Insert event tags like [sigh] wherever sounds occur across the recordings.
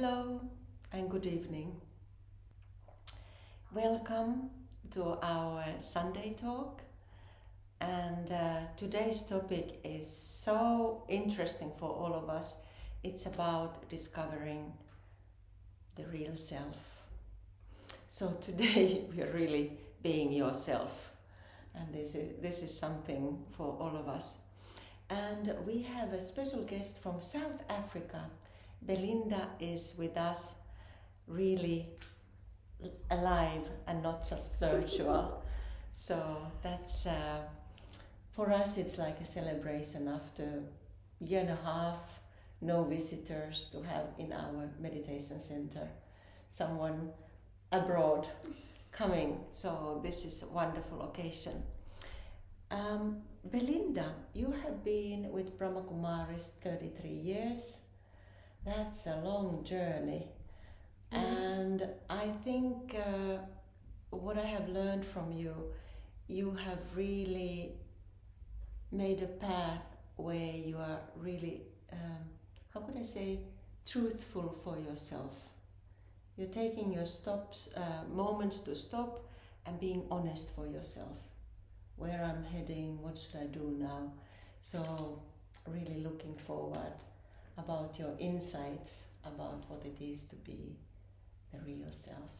Hello and good evening. Welcome to our Sunday talk. And uh, today's topic is so interesting for all of us. It's about discovering the real self. So today [laughs] we're really being yourself. And this is, this is something for all of us. And we have a special guest from South Africa. Belinda is with us, really alive and not just virtual. so that's uh, for us. It's like a celebration after year and a half, no visitors to have in our meditation center. Someone abroad coming. So this is a wonderful occasion. Um, Belinda, you have been with Brahma Kumaris 33 years. That's a long journey. Mm. And I think uh, what I have learned from you, you have really made a path where you are really, um, how could I say, truthful for yourself. You're taking your stops, uh, moments to stop and being honest for yourself where I'm heading, what should I do now. So, really looking forward about your insights about what it is to be the real self.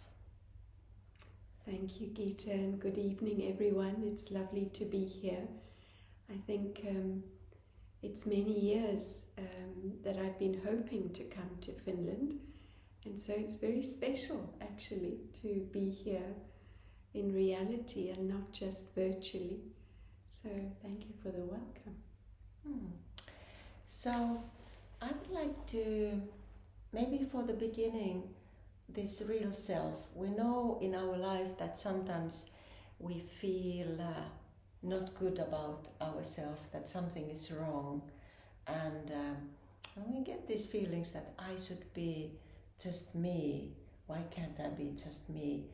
Thank you, Gita, and good evening, everyone. It's lovely to be here. I think um, it's many years um, that I've been hoping to come to Finland, and so it's very special actually to be here in reality and not just virtually. So thank you for the welcome. Hmm. So I would like to maybe for the beginning this real self. We know in our life that sometimes we feel uh, not good about ourselves, that something is wrong, and, um, and we get these feelings that I should be just me. Why can't I be just me?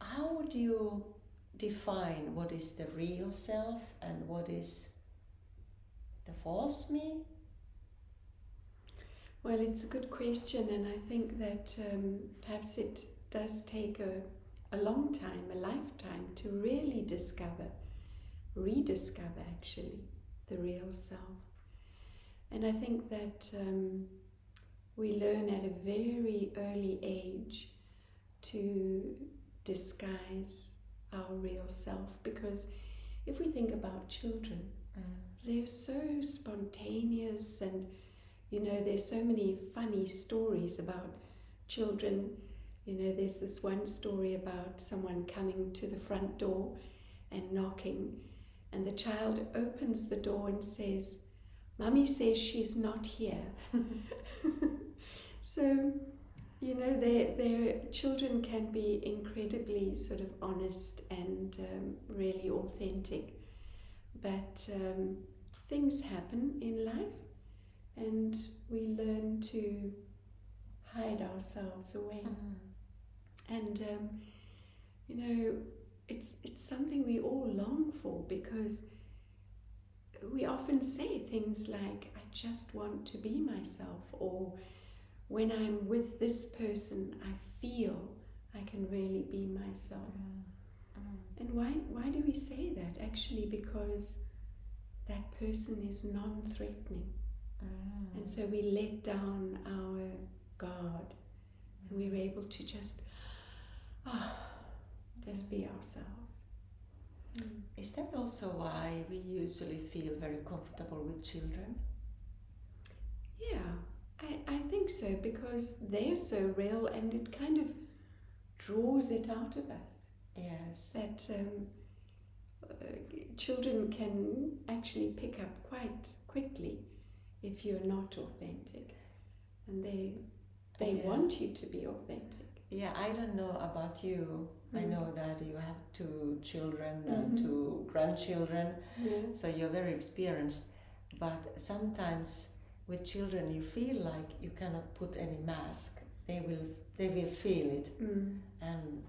how would you define what is the real self and what is the false me? Well, it's a good question, and I think that um, perhaps it does take a, a long time, a lifetime, to really discover, rediscover actually, the real self. And I think that um, we learn at a very early age to disguise our real self because if we think about children, mm. they're so spontaneous and you know there's so many funny stories about children. You know there's this one story about someone coming to the front door and knocking and the child opens the door and says mummy says she's not here. [laughs] So you know, their, their children can be incredibly sort of honest and um, really authentic. But um, things happen in life, and we learn to hide ourselves away. Mm-hmm. And, um, you know, it's, it's something we all long for because we often say things like, I just want to be myself, or when I'm with this person, I feel I can really be myself. Mm. Mm. And why, why do we say that? Actually, because that person is non threatening. Mm. And so we let down our guard and we're able to just, ah, just be ourselves. Mm. Is that also why we usually feel very comfortable with children? Yeah, I, I think so because they're so real and it kind of draws it out of us. Yes. That um, uh, children can actually pick up quite quickly if you're not authentic, and they they yeah. want you to be authentic. Yeah, I don't know about you. Mm. I know that you have two children mm-hmm. and two grandchildren, yeah. so you're very experienced. But sometimes with children you feel like you cannot put any mask they will they will feel it mm. and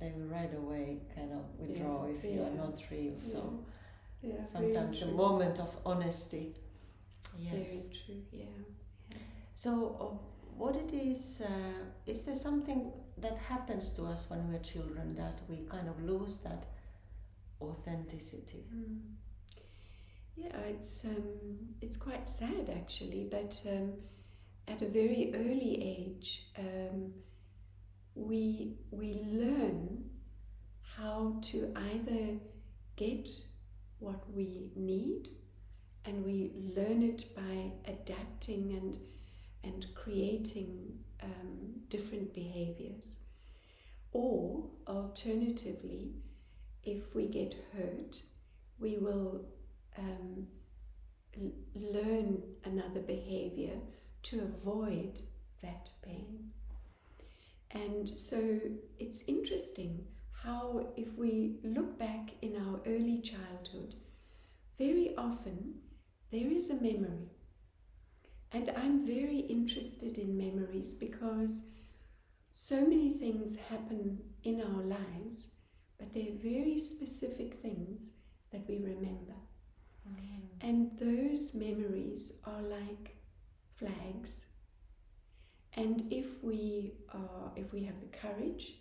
they will right away kind of withdraw yeah. if you are not real so sometimes a moment of honesty yes very true yeah, so uh, what it is, uh, is there something that happens to us when we're children that we kind of lose that authenticity? Mm. Yeah, it's um, it's quite sad actually, but um, at a very early age, um, we we learn how to either get what we need, and we learn it by adapting and and creating um, different behaviors, or alternatively, if we get hurt, we will um, learn another behavior to avoid that pain. And so it's interesting how, if we look back in our early childhood, very often there is a memory. And I'm very interested in memories because so many things happen in our lives, but they're very specific things that we remember. Mm. And those memories are like flags. And if we are, if we have the courage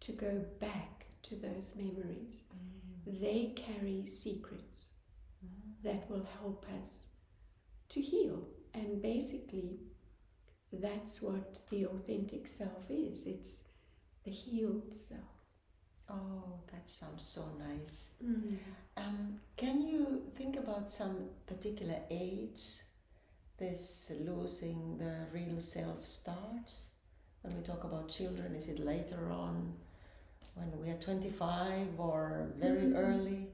to go back to those memories, Mm. they carry secrets. That will help us to heal. And basically, that's what the authentic self is. It's the healed self. Oh, that sounds so nice. Um, can you think about some particular age this losing the real self starts? When we talk about children, is it later on when we are 25 or very Mm. early?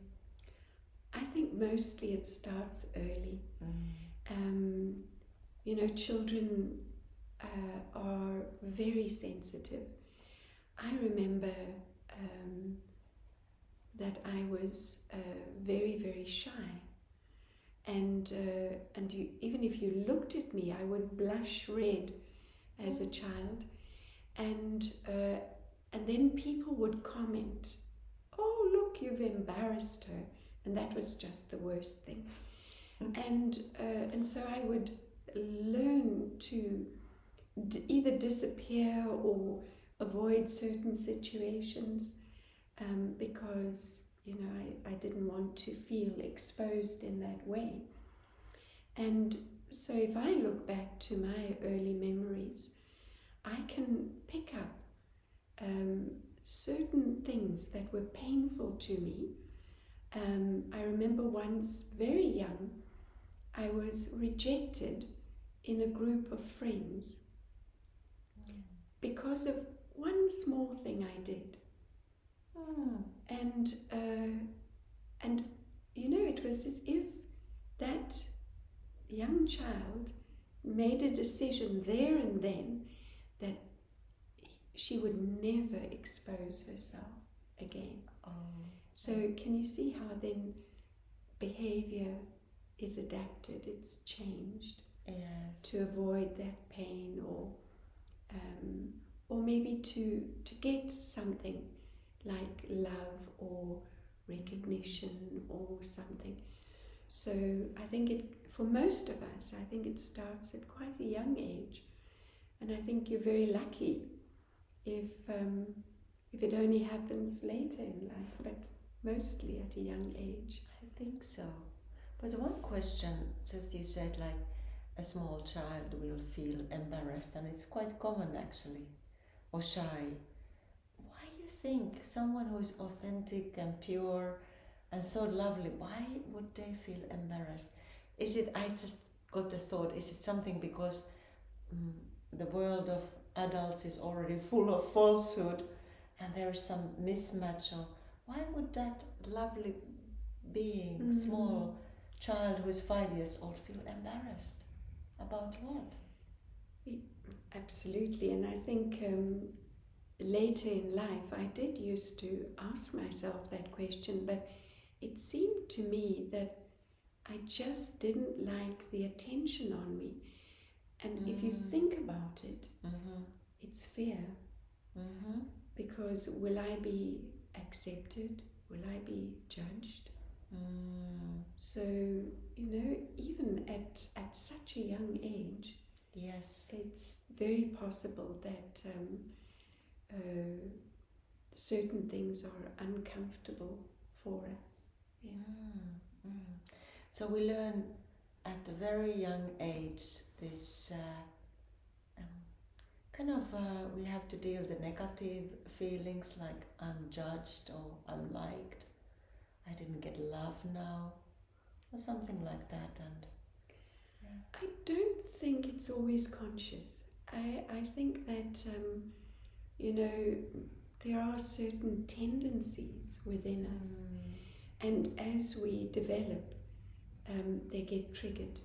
I think mostly it starts early. Mm. um, you know, children uh, are very sensitive. I remember um, that I was uh, very, very shy, and uh, and you, even if you looked at me, I would blush red as a child, and uh, and then people would comment, "Oh, look, you've embarrassed her," and that was just the worst thing. [laughs] And uh, and so I would learn to either disappear or avoid certain situations um, because you know I, I didn't want to feel exposed in that way. And so if I look back to my early memories I can pick up um, certain things that were painful to me um, I remember once very young I was rejected in a group of friends because of one small thing I did. Mm. And, uh, and you know, it was as if that young child made a decision there and then that she would never expose herself again. Oh. So, can you see how then behavior is adapted, it's changed Yes. to avoid that pain or um, or maybe to to get something like love or recognition or something. So I think it for most of us, I think it starts at quite a young age, and I think you're very lucky if um, if it only happens later in life, but mostly at a young age. I think so. But one question, just you said, like a small child will feel embarrassed, and it's quite common actually, or shy. Why do you think someone who is authentic and pure and so lovely, why would they feel embarrassed? Is it? I just got the thought. Is it something because mm, the world of adults is already full of falsehood, and there is some mismatch? Or why would that lovely being, Mm. small child who is five years old, feel embarrassed about what? Absolutely, and I think um, later in life I did used to ask myself that question, but it seemed to me that I just didn't like the attention on me. And if you Mm. think about it, Mm-hmm. it's fear Mm-hmm. because will I be accepted? Will I be judged? Mm. So, you know, even at, at such a young age, Yes. It's very possible that um, uh, certain things are uncomfortable for us. Yeah. Mm, mm. So we learn at a very young age this uh, kind of uh, we have to deal the negative feelings like I'm judged or I'm liked, I didn't get love now, or something like that. And I don't think it's always conscious. I, I think that, um, you know, there are certain tendencies within us, Mm. and as we develop, um, they get triggered.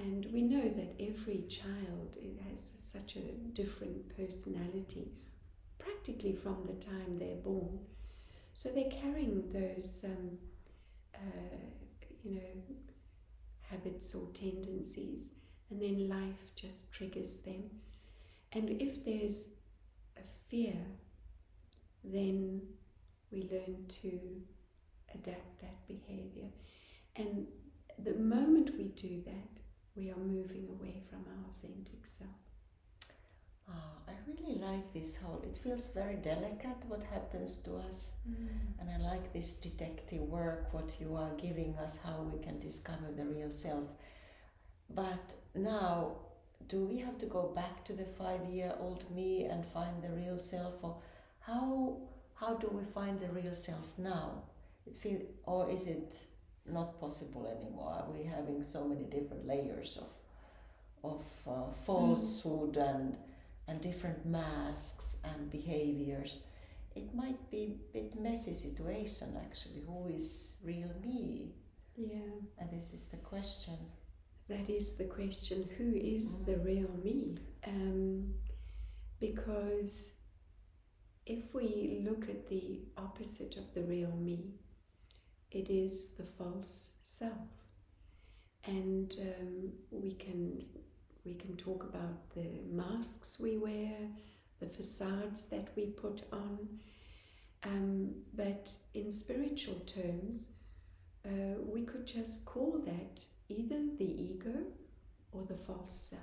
And we know that every child has such a different personality, practically from the time they're born. So they're carrying those, um, uh, you know, habits or tendencies, and then life just triggers them. And if there's a fear, then we learn to adapt that behavior. And the moment we do that, we are moving away from our authentic self. Ah, I really like this whole. It feels very delicate what happens to us, and I like this detective work. What you are giving us, how we can discover the real self. But now, do we have to go back to the five-year-old me and find the real self, or how how do we find the real self now? It feel, or is it not possible anymore? We having so many different layers of of uh, falsehood and and different masks and behaviors? It might be a bit messy situation actually. Who is real me? Yeah, And this is the question. that is the question who is the real me? Um, because if we look at the opposite of the real me, it is the false self. And um, we can we can talk about the masks we wear, the facades that we put on. Um, but in spiritual terms, uh, we could just call that either the ego or the false self.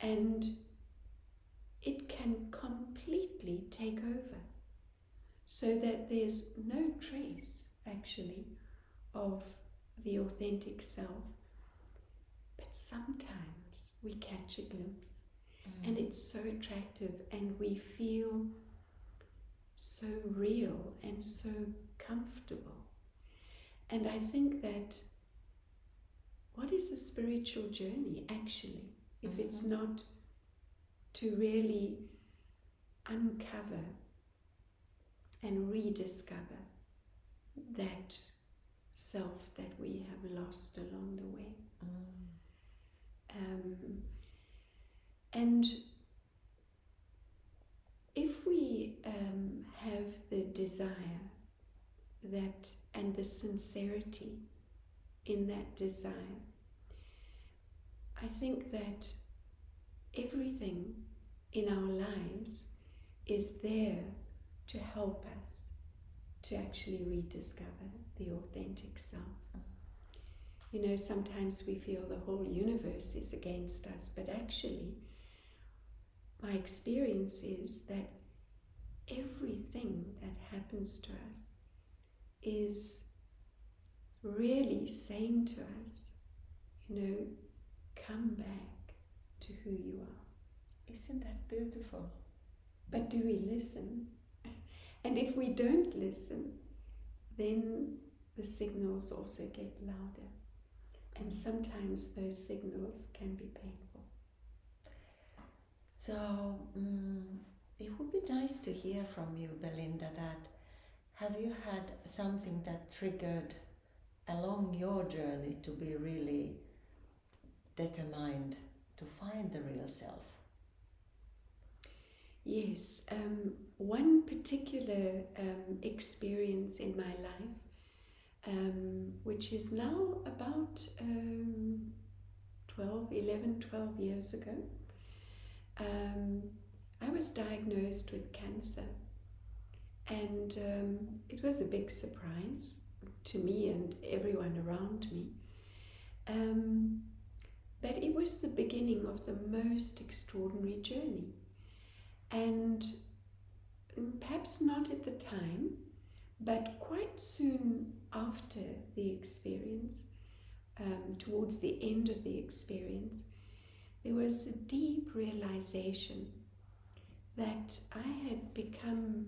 And it can completely take over so that there's no trace actually of the authentic self. But sometimes we catch a glimpse and it's so attractive and we feel so real and so comfortable. And I think that what is a spiritual journey actually, if it's Mhm. not to really uncover and rediscover that self that we have lost along the way? Mm. Um, and if we um, have the desire that and the sincerity in that desire, I think that everything in our lives is there to help us to actually rediscover the authentic self. Mm-hmm. You know, sometimes we feel the whole universe is against us, but actually, my experience is that everything that happens to us is really saying to us, you know, come back to who you are. Isn't that beautiful? But do we listen? [laughs] And if we don't listen, then the signals also get louder. And sometimes those signals can be painful. So mm, it would be nice to hear from you, Belinda, that have you had something that triggered along your journey to be really determined to find the real self? Yes, um, one particular um, experience in my life, um, which is now about um, 12, 11, 12 years ago, um, I was diagnosed with cancer. And um, it was a big surprise to me and everyone around me. Um, But it was the beginning of the most extraordinary journey. And perhaps not at the time, but quite soon after the experience, um, towards the end of the experience, there was a deep realization that I had become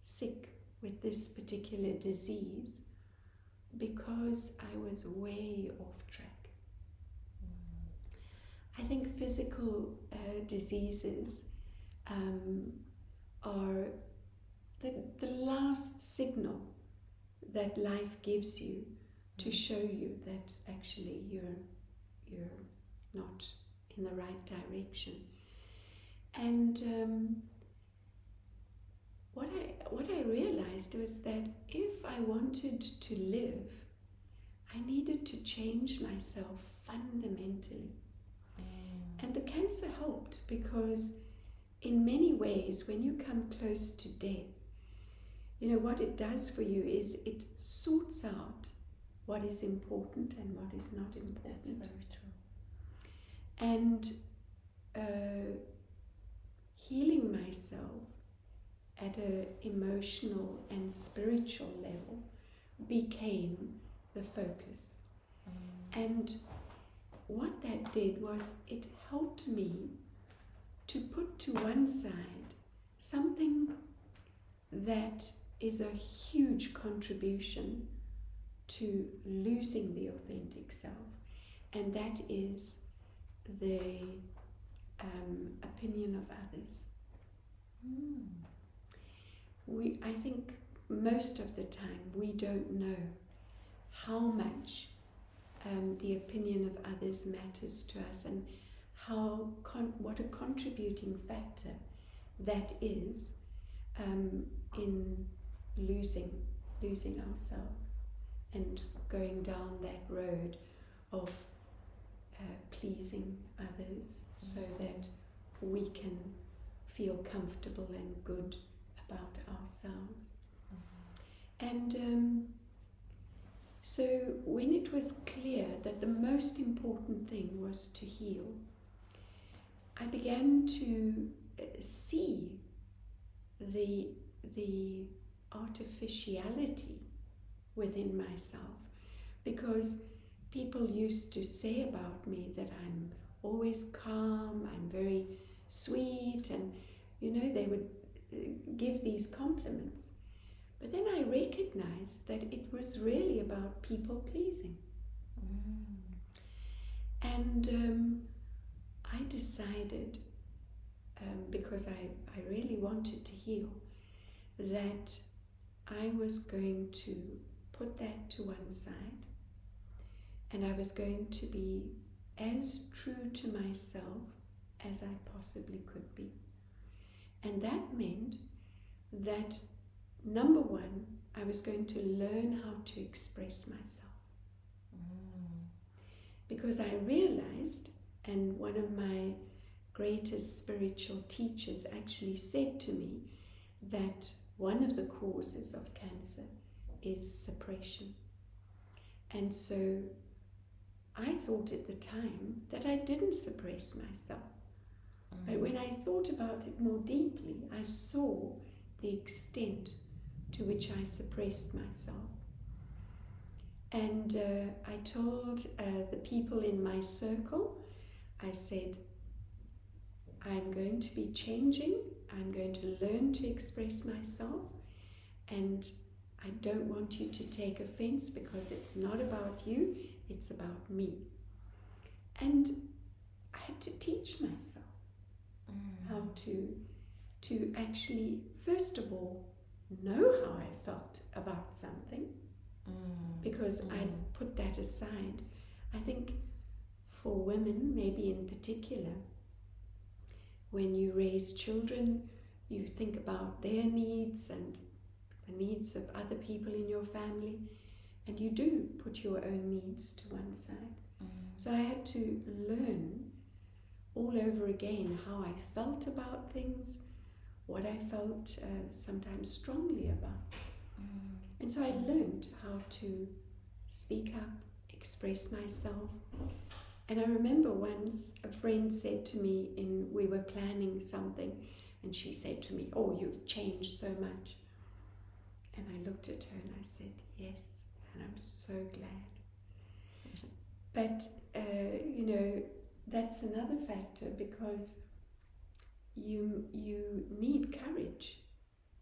sick with this particular disease because I was way off track. I think physical uh, diseases um, are the, the last signal that life gives you to mm. show you that actually you're you're not in the right direction. And um, what I what I realized was that if I wanted to live, I needed to change myself fundamentally. Mm. And the cancer helped because in many ways when you come close to death, you know what it does for you is it sorts out what is important and what is not important. That's very true. And uh, healing myself at an emotional and spiritual level became the focus. Mm. And what that did was it helped me to put to one side something that is a huge contribution to losing the authentic self, and that is the um, opinion of others. Mm. We, I think most of the time we don't know how much um, the opinion of others matters to us and how con- what a contributing factor that is um, in losing losing ourselves and going down that road of uh, pleasing others so mm-hmm. that we can feel comfortable and good about ourselves. Mm-hmm. And um, so, when it was clear that the most important thing was to heal, I began to uh, see the, the artificiality within myself because people used to say about me that I'm always calm, I'm very sweet, and you know, they would uh, give these compliments. But then I recognized that it was really about people pleasing. Mm. And um, I decided, um, because I, I really wanted to heal, that I was going to put that to one side and I was going to be as true to myself as I possibly could be. And that meant that number one, I was going to learn how to express myself. Mm. Because I realized, and one of my greatest spiritual teachers actually said to me that one of the causes of cancer is suppression. And so I thought at the time that I didn't suppress myself. Mm. But when I thought about it more deeply, I saw the extent to which I suppressed myself. And uh, I told uh, the people in my circle, I said, I'm going to be changing, I'm going to learn to express myself, and I don't want you to take offense because it's not about you, it's about me. And I had to teach myself mm. how to to actually first of all know how I felt about something mm. because mm. I put that aside. I think for women, maybe in particular, when you raise children, you think about their needs and the needs of other people in your family, and you do put your own needs to one side. Mm. So I had to learn all over again how I felt about things, what I felt uh, sometimes strongly about. Mm. And so I learned how to speak up, express myself, And I remember once a friend said to me, in we were planning something, and she said to me, "Oh, you've changed so much." And I looked at her and I said, "Yes," and I'm so glad. But uh, you know, that's another factor because you you need courage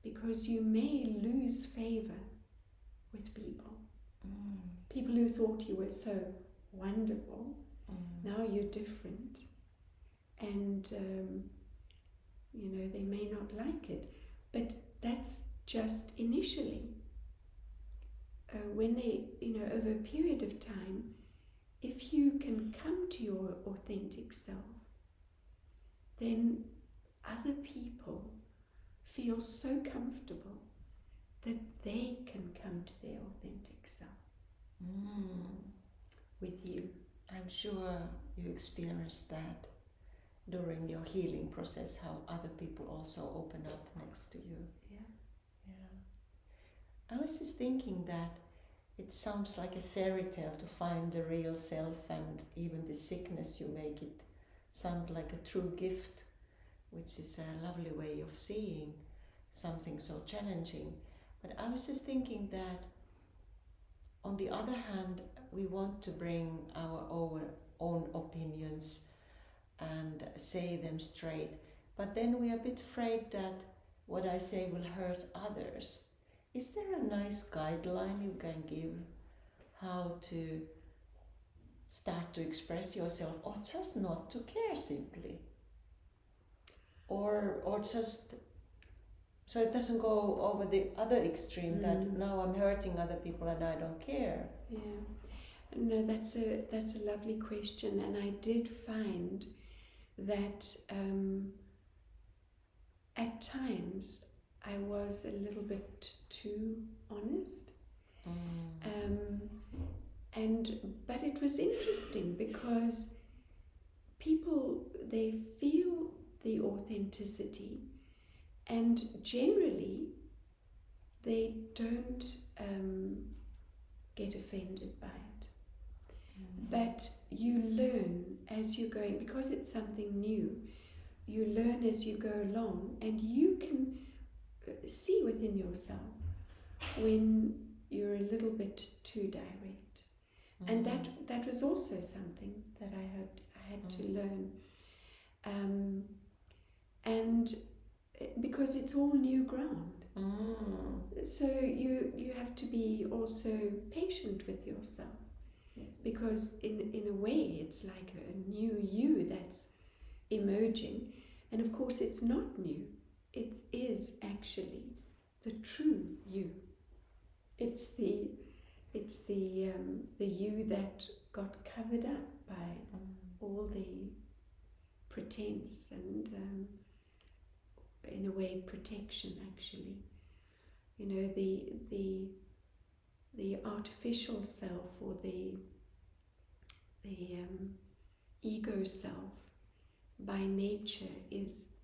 because you may lose favor with people. Mm. People who thought you were so wonderful, Mm. now you're different. And, um, you know, they may not like it. But that's just initially. Uh, when they, you know, over a period of time, if you can come to your authentic self, then other people feel so comfortable that they can come to their authentic self Mm. with you. I'm sure you experienced that during your healing process, how other people also open up next to you. Yeah. Yeah. I was just thinking that it sounds like a fairy tale to find the real self, and even the sickness you make it sound like a true gift, which is a lovely way of seeing something so challenging. But I was just thinking that, on the other hand, we want to bring our own, own opinions and say them straight, but then we are a bit afraid that what I say will hurt others. Is there a nice guideline you can give how to start to express yourself or just not to care simply? Or or just so it doesn't go over the other extreme that Mm. now I'm hurting other people and I don't care. Yeah. No, that's a that's a lovely question, and I did find that um, at times I was a little bit too honest, um, and but it was interesting because people they feel the authenticity, and generally they don't um, get offended by it. But you learn as you're going, because it's something new, you learn as you go along, and you can uh, see within yourself when you're a little bit too direct. And that, that was also something that I had, I had to Mm. learn. Um, and because it's all new ground. Mm. So you you have to be also patient with yourself because in in a way it's like a new you that's emerging and of course it's not new it is actually the true you it's the it's the um, the you that got covered up by Mm. all the pretense and um, in a way protection actually. You know the the the artificial self or the the um, ego self by nature is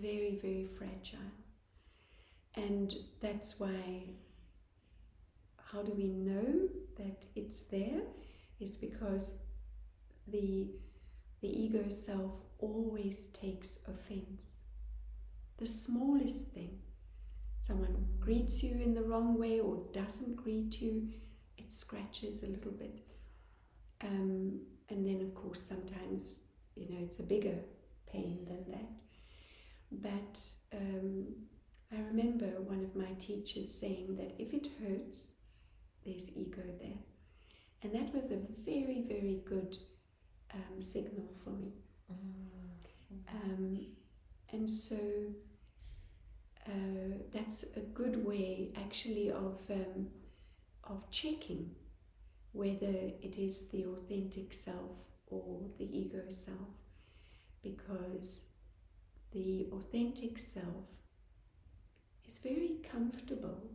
very very fragile. And that's why how do we know that it's there? Is because the the ego self always takes offense the smallest thing someone greets you in the wrong way or doesn't greet you, it scratches a little bit. Um, and then, of course, sometimes, you know, it's a bigger pain than that. But um, I remember one of my teachers saying that if it hurts, there's ego there. And that was a very, very good um, signal for me. Mm. Um, and so uh, that's a good way actually of um, of checking whether it is the authentic self or the ego self. Because the authentic self is very comfortable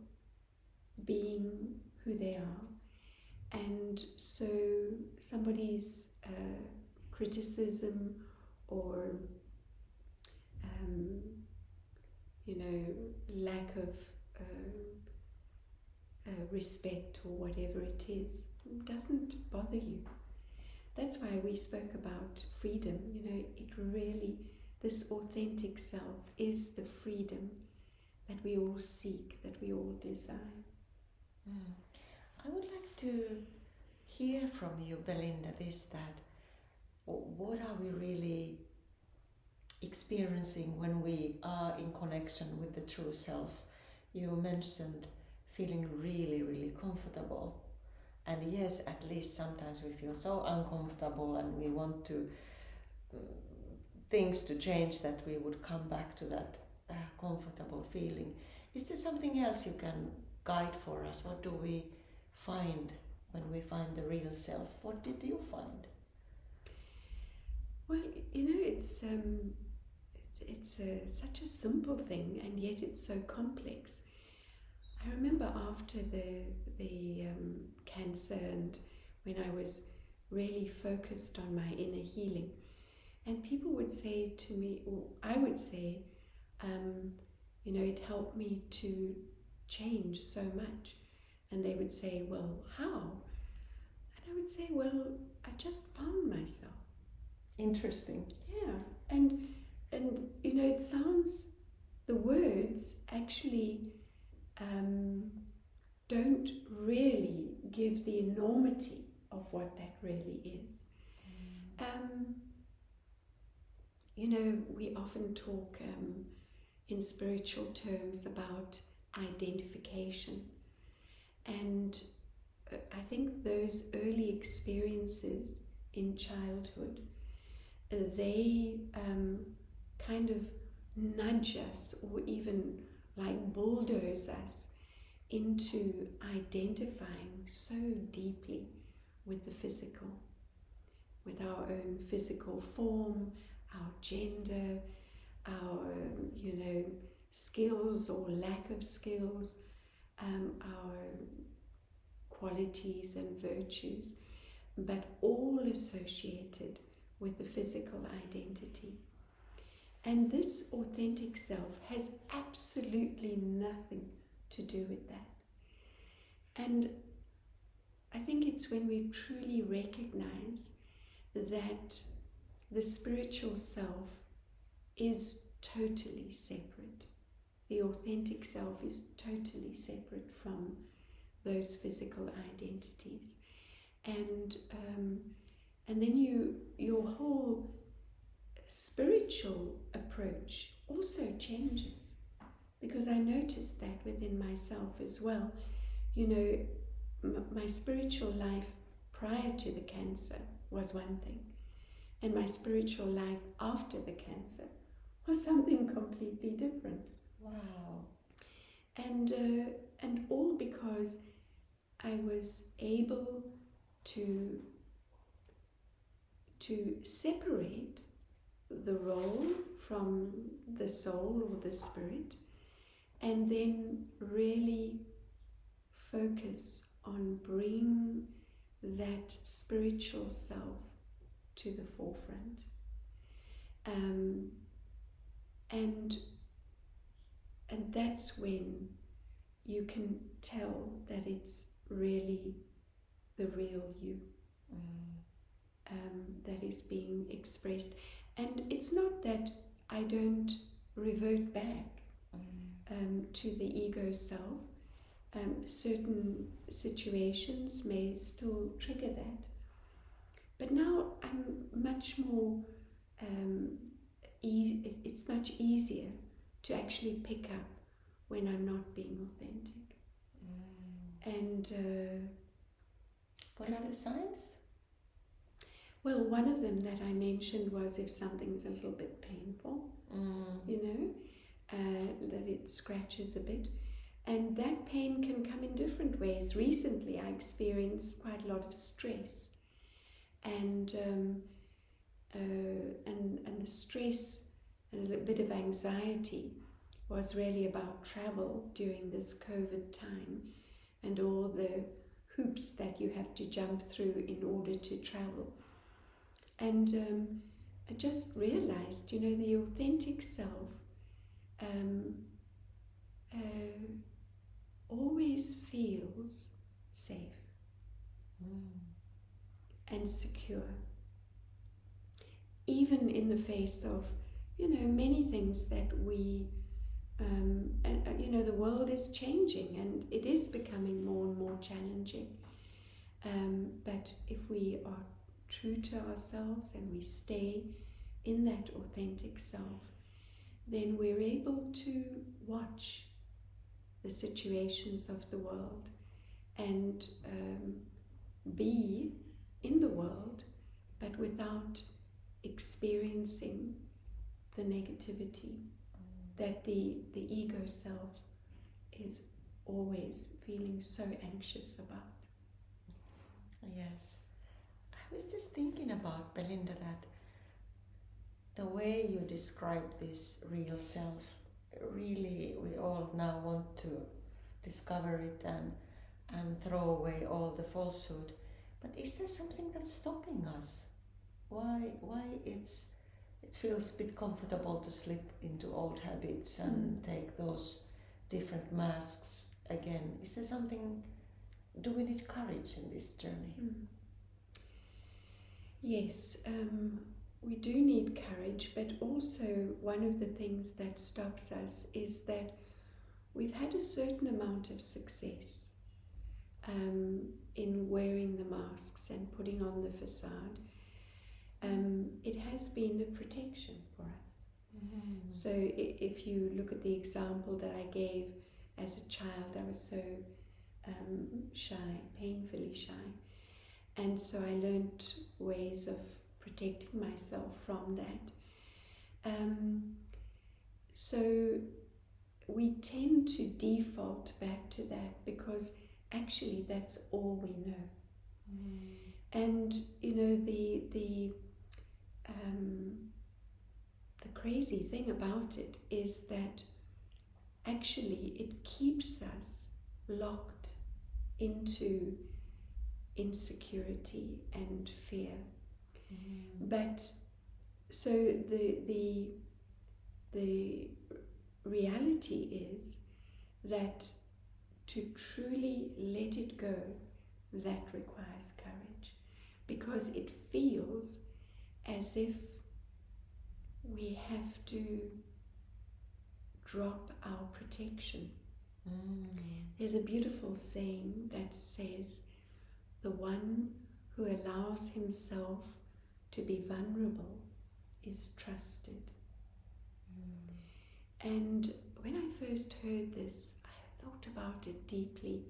being who they are. And so somebody's uh, criticism or um, you know, lack of uh, uh, respect or whatever it is doesn't bother you. that's why we spoke about freedom. You know, it really, this authentic self is the freedom that we all seek, that we all desire. Mm. I would like to hear from you, Belinda, this that what are we really experiencing when we are in connection with the true self? You mentioned feeling really, really comfortable. And yes, at least sometimes we feel so uncomfortable and we want to mm, things to change that we would come back to that uh, comfortable feeling. Is there something else you can guide for us? What do we find when we find the real self? What did you find? Well, you know, it's um, it's, a, such a simple thing, and yet it's so complex. I remember after the the um, cancer and when I was really focused on my inner healing, and people would say to me, or I would say, um, you know, it helped me to change so much. And they would say, Well, how? And I would say, Well, I just found myself. Interesting. Yeah. And and you know, it sounds the words actually um, don't really give the enormity of what that really is. Mm. Um, you know, we often talk um, in spiritual terms about identification. And uh, I think those early experiences in childhood, they um, kind of nudge us or even like bulldoze us into identifying so deeply with the physical, with our own physical form, our gender, our, you know, skills or lack of skills, um, our qualities and virtues, but all associated with the physical identity. And this authentic self has absolutely nothing to do with that. And I think it's when we truly recognize that the spiritual self is totally separate. The authentic self is totally separate from those physical identities. And um, and then you your whole spiritual approach also changes because I noticed that within myself as well. You know, my spiritual life prior to the cancer was one thing, and my spiritual life after the cancer was something [laughs] completely different. Wow. And uh, and all because I was able to to separate the role from the soul or the spirit and then really focus on bringing that spiritual self to the forefront. Um, and and that's when you can tell that it's really the real you mm. um, that is being expressed and it's not that I don't revert back mm. um, to the ego self. Um, certain situations may still trigger that. But now I'm much more, um, e- it's much easier to actually pick up when I'm not being authentic. Mm. And uh, what are the signs? Well, one of them that I mentioned was if something's a little bit painful, mm. you know, uh, that it scratches a bit. And that pain can come in different ways. Recently, I experienced quite a lot of stress, and um, uh, and and the stress and a little bit of anxiety was really about travel during this COVID time, and all the hoops that you have to jump through in order to travel. And um, I just realized, you know, the authentic self um, uh, always feels safe. Mm. and secure. Even in the face of, you know, many things that we, um, and, you know, the world is changing and it is becoming more and more challenging. Um, but if we are true to ourselves and we stay in that authentic self, then we're able to watch the situations of the world and um, be in the world, but without experiencing the negativity that the, the ego self is always feeling so anxious about. Yes. I was just thinking about, Belinda, that the way you describe this real self, really, we all now want to discover it and, and throw away all the falsehood. But is there something that's stopping us? Why, why it's, it feels a bit comfortable to slip into old habits and Mm. take those different masks again? Is there something, do we need courage in this journey? Mm. Yes, um, we do need courage, but also one of the things that stops us is that we've had a certain amount of success um, in wearing the masks and putting on the facade. Um, it has been a protection for us. So if you look at the example that I gave as a child, I was so um, shy, painfully shy. And so I learned ways of protecting myself from that. Um, so we tend to default back to that because actually that's all we know. And you know the the um, the crazy thing about it is that actually it keeps us locked into insecurity and fear. Mm. But so the the the reality is that to truly let it go, that requires courage, because it feels as if we have to drop our protection. Mm. There's a beautiful saying that says, The one who allows himself to be vulnerable is trusted. And when I first heard this, I thought about it deeply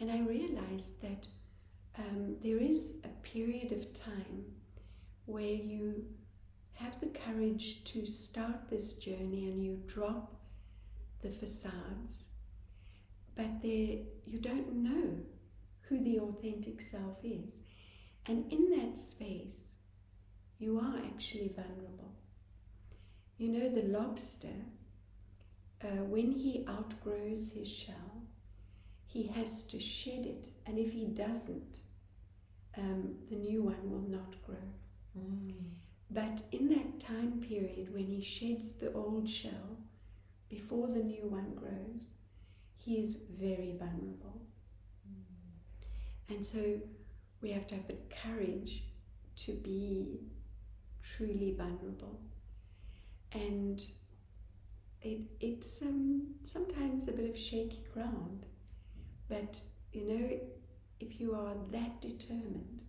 and I realized that um, there is a period of time where you have the courage to start this journey and you drop the facades, but there you don't know who the authentic self is. And in that space, you are actually vulnerable. You know, the lobster, uh, when he outgrows his shell, he has to shed it, and if he doesn't, um, the new one will not grow. But in that time period when he sheds the old shell before the new one grows, he is very vulnerable. And so we have to have the courage to be truly vulnerable. And it, it's um, sometimes a bit of shaky ground, but you know, if you are that determined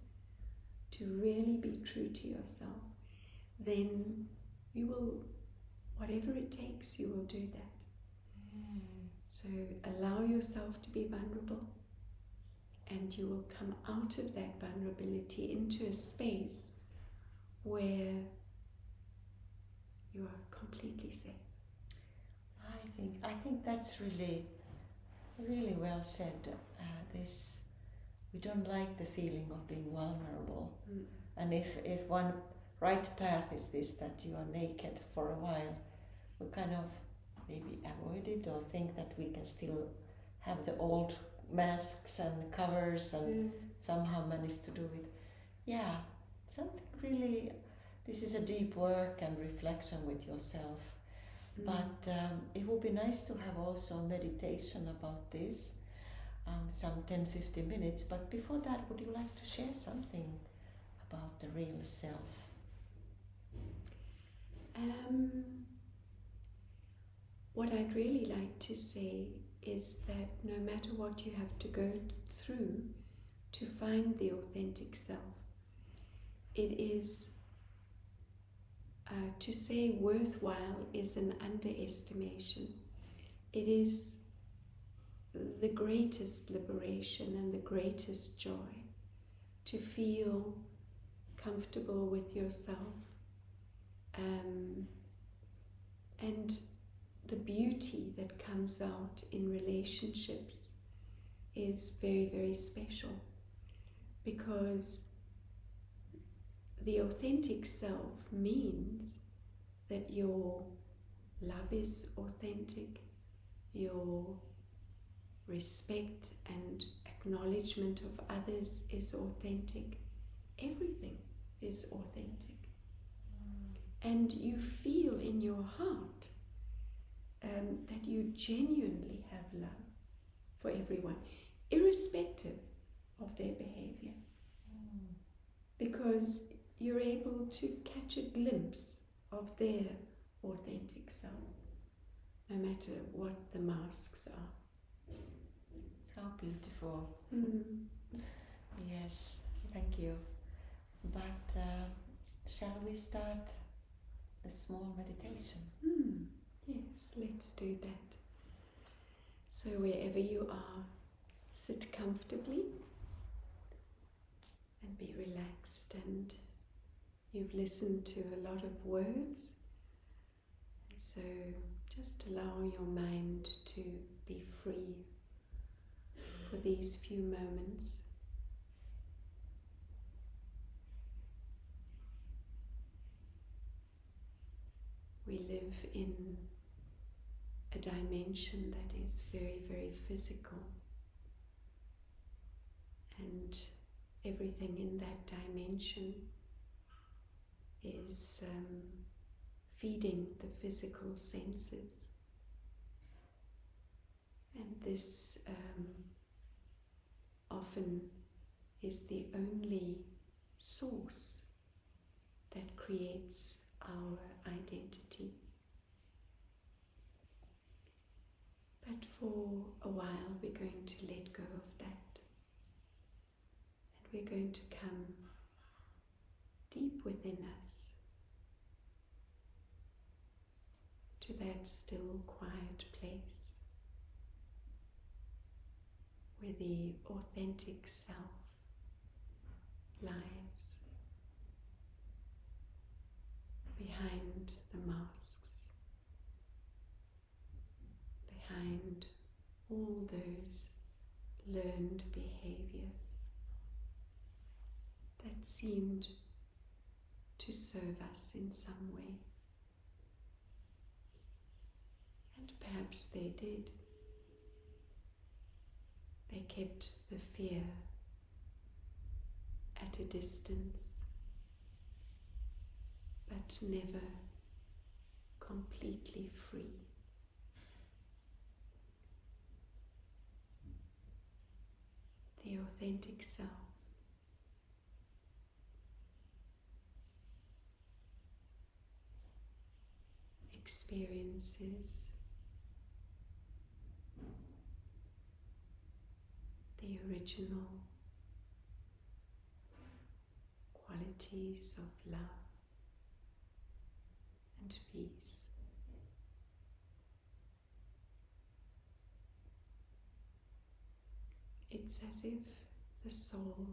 to really be true to yourself, then you will, whatever it takes, you will do that. So allow yourself to be vulnerable, and you will come out of that vulnerability into a space where you are completely safe. I think I think that's really, really well said. Uh, this we don't like the feeling of being vulnerable, and if if one right path is this that you are naked for a while, we kind of maybe avoid it or think that we can still have the old masks and covers and somehow manage to do it. Yeah, something really. This is a deep work and reflection with yourself. Mm. But um, it would be nice to have also meditation about this, um, some 10 15 minutes. But before that, would you like to share something about the real self? Um, what I'd really like to say is that no matter what you have to go through to find the authentic self, it is uh, to say worthwhile is an underestimation. It is the greatest liberation and the greatest joy to feel comfortable with yourself um, and the beauty that comes out in relationships is very, very special because the authentic self means that your love is authentic, your respect and acknowledgement of others is authentic, everything is authentic. And you feel in your heart um, that you genuinely have love for everyone, irrespective of their behavior. Because you're able to catch a glimpse of their authentic self, no matter what the masks are. How beautiful. Mm. Yes, thank you. But uh, shall we start a small meditation? Mm. Yes, let's do that. So, wherever you are, sit comfortably and be relaxed. And you've listened to a lot of words, so just allow your mind to be free for these few moments. We live in a dimension that is very, very physical, and everything in that dimension is um, feeding the physical senses. And this um, often is the only source that creates our identity. But for a while, we're going to let go of that. And we're going to come deep within us to that still, quiet place where the authentic self lies behind the masks, behind all those learned behaviors that seemed to serve us in some way. And perhaps they did. They kept the fear at a distance, but never completely free. The authentic self experiences the original qualities of love and peace. It's as if the soul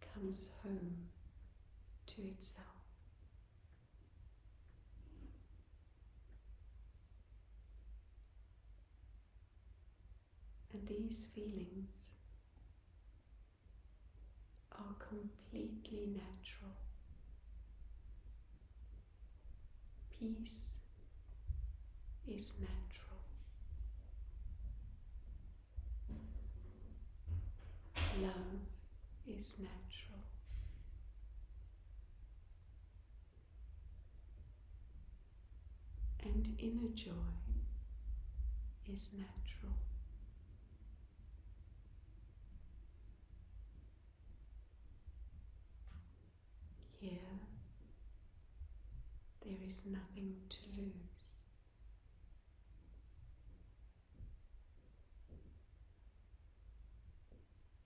comes home to itself. And these feelings are completely natural. Peace is natural. love is natural. And inner joy is natural. Here, there is nothing to lose.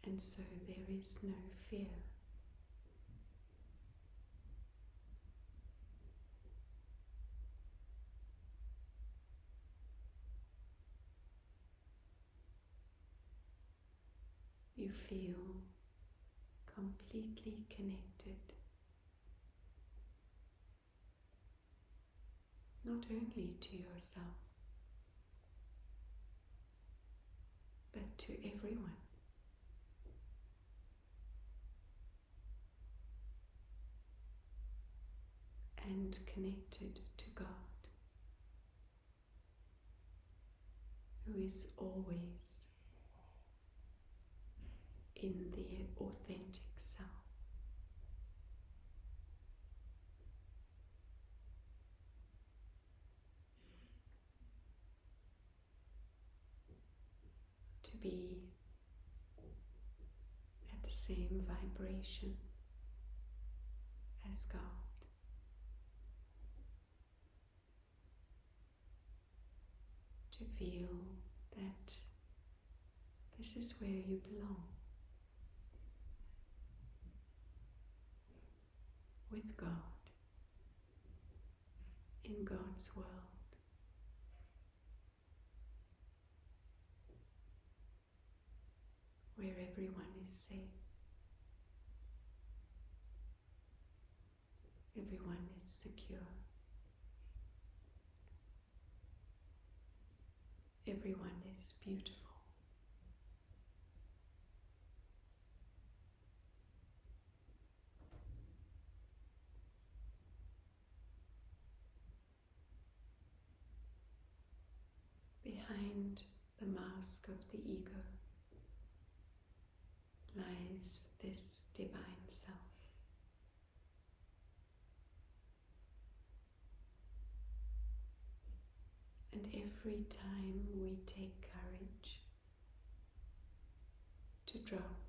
And so there is no fear. You feel completely connected not only to yourself but to everyone. And connected to God, who is always in the authentic self. To be at the same vibration as God. To feel that this is where you belong. with God in God's world. Where everyone is safe, everyone is secure, everyone is beautiful. behind the mask of the ego lies this divine self. And every time we take courage to drop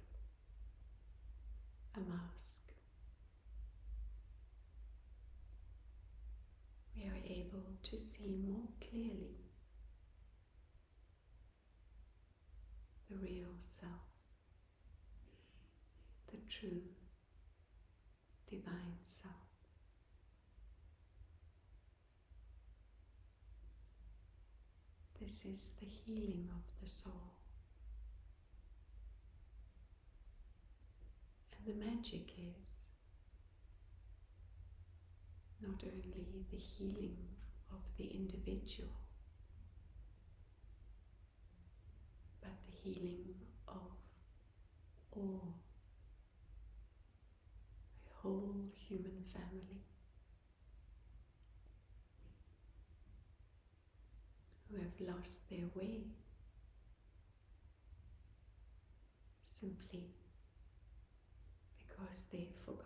a mask, we are able to see more clearly the real self, the true divine self. This is the healing of the soul. And the magic is not only the healing of the individual, but the healing of all, a whole human family who have lost their way simply because they forgot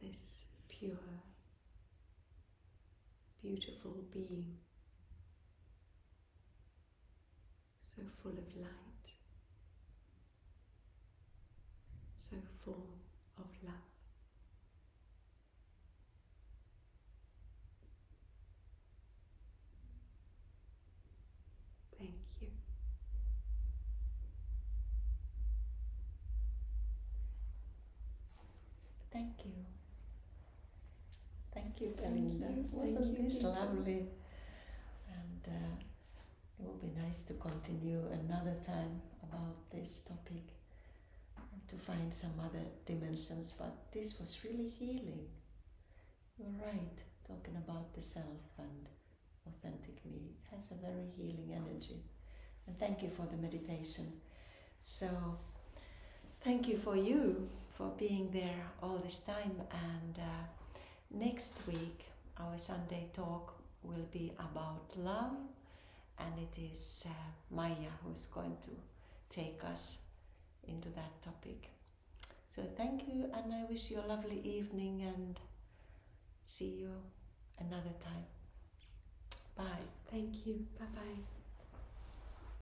this pure, beautiful being so full of light, so full of love. Thank you. Thank you. Thank you, Thank Belinda. you. Wasn't you, this Peter. lovely? And uh, it will be nice to continue another time about this topic to find some other dimensions. But this was really healing. You're right, talking about the self and authentic me. It has a very healing energy. And thank you for the meditation. So, thank you for you for being there all this time. And uh, next week, our Sunday talk will be about love, and it is uh, Maya who's going to take us into that topic. So, thank you, and I wish you a lovely evening and see you another time. Bye. Thank you. Bye bye.